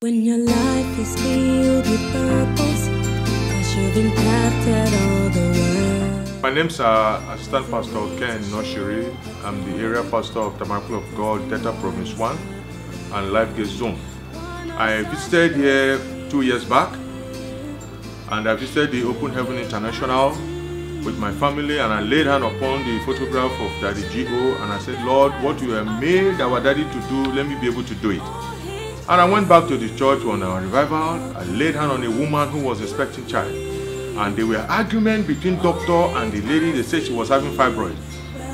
When your life is filled with purpose, cause you've impacted all the world. My name's uh, Assistant Pastor Ken Noshiri. I'm the area pastor of Tabernacle of God, Delta Province 1 and Lifegate Zone. I visited here two years back and I visited the Open Heaven International with my family and I laid hand upon the photograph of Daddy G.O. and I said, Lord, what you have made our daddy to do, let me be able to do it. And I went back to the church on our revival. I laid hand on a woman who was expecting child. And there were argument between doctor and the lady. They said she was having fibroid.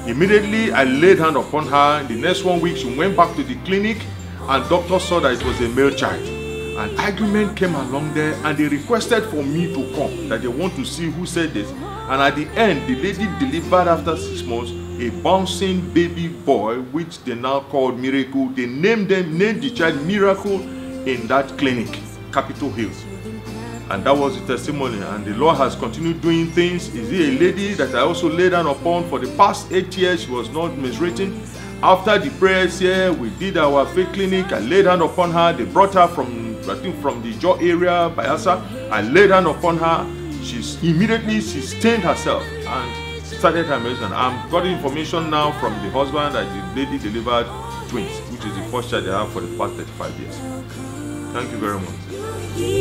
Immediately, I laid hand upon her. The next one week, she went back to the clinic and doctor saw that it was a male child. An argument came along there and they requested for me to come, that they want to see who said this. And at the end, the lady delivered after six months a bouncing baby boy, which they now called Miracle. They named them, named the child Miracle in that clinic, Capitol Hill. And that was the testimony. And the Lord has continued doing things. Is he a lady that I also laid down upon for the past eight years? She was not menstruating. After the prayers here, we did our faith clinic. I laid hand upon her. They brought her from, I think, from the Ijaw area, Bayelsa. I laid hand upon her. She's immediately she stained herself and started her menstruation. I'm got information now from the husband that the lady delivered twins, which is the first child they have for the past 35 years. Thank you very much.